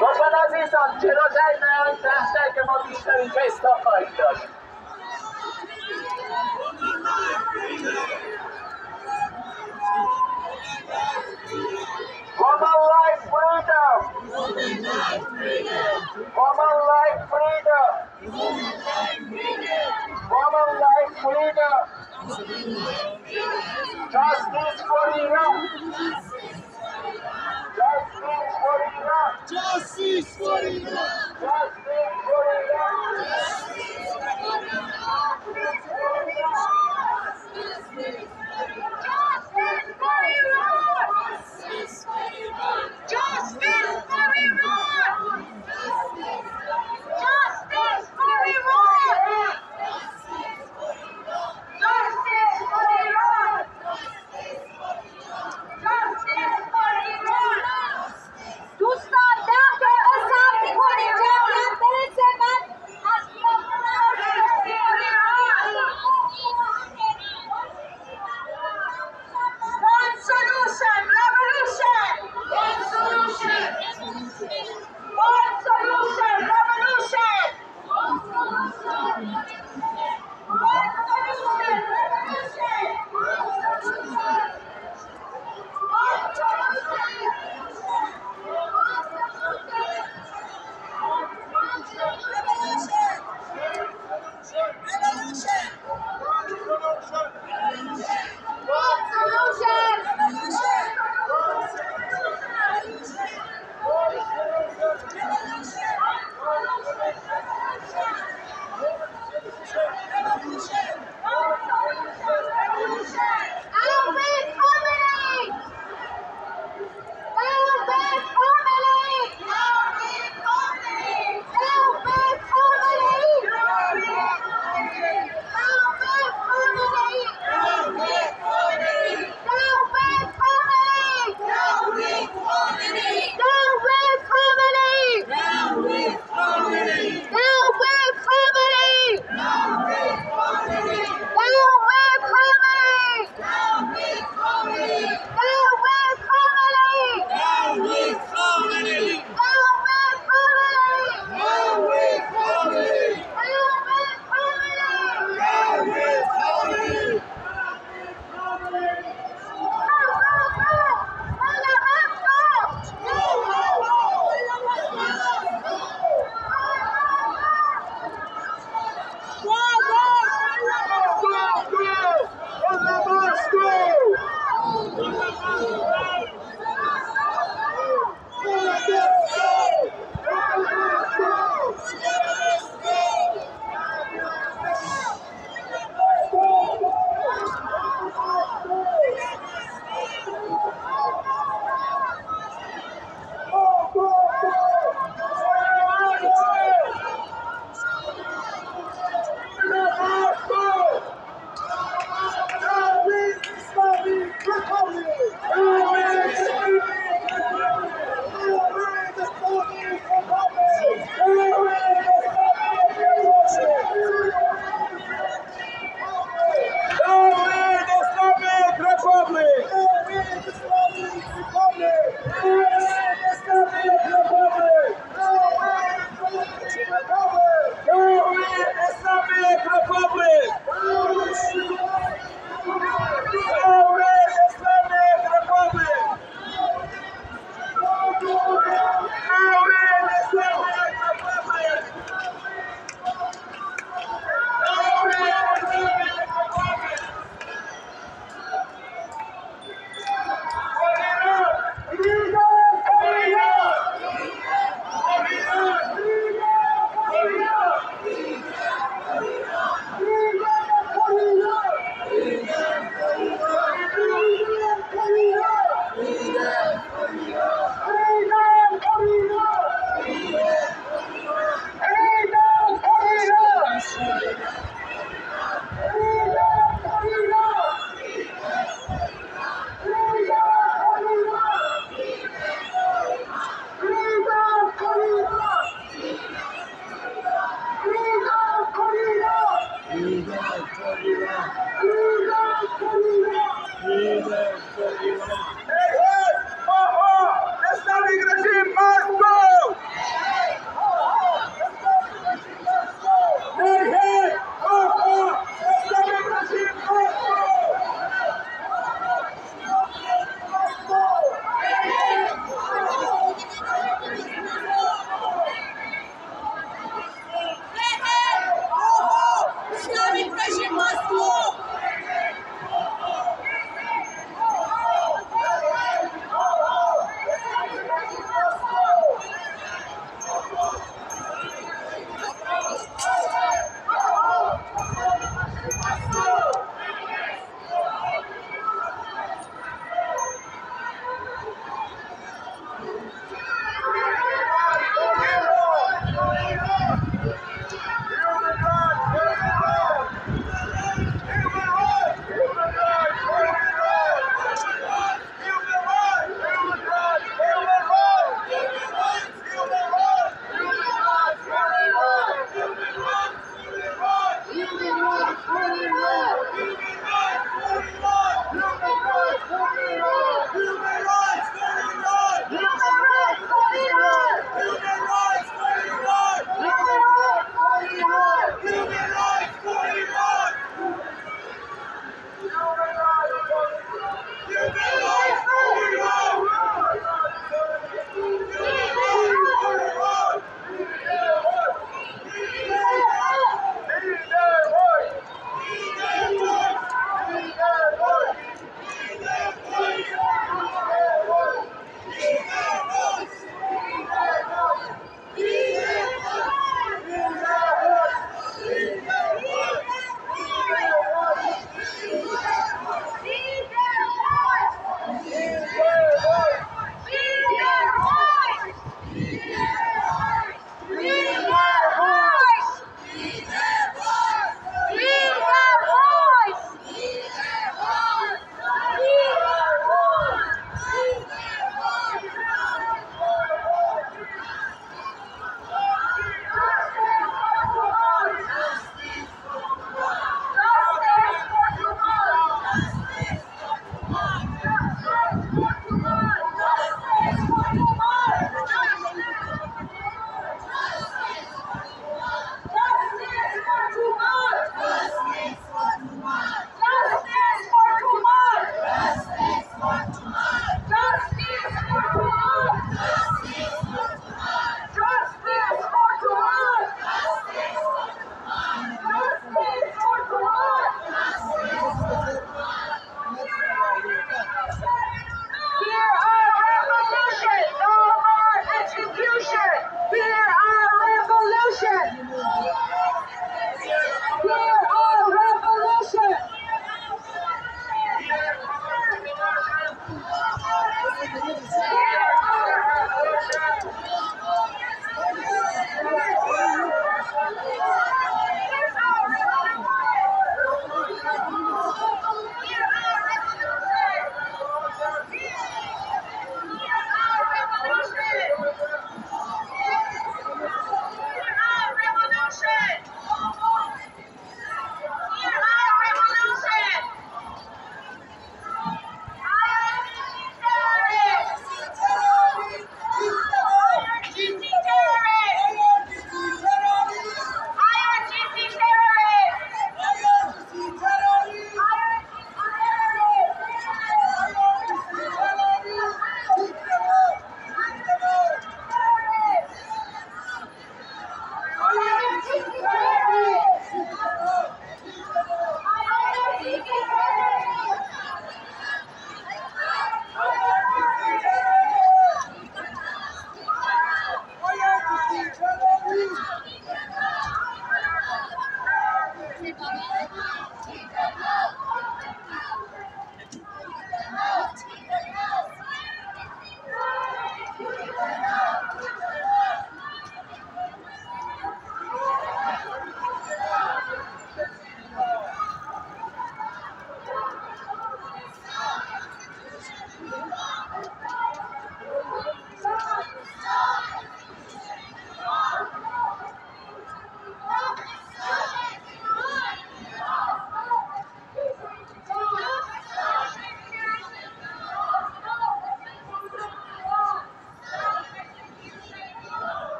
Rosman Azizan Csirozáj a freedom! Woman, like freedom! Woman, like freedom! Justice for Iran! Justice for Iran! Justice!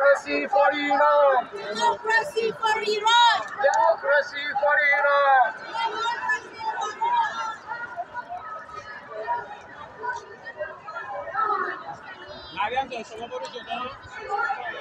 Democracy for Iran. Democracy for Iran. Democracy for Iran. Democracy for Iran.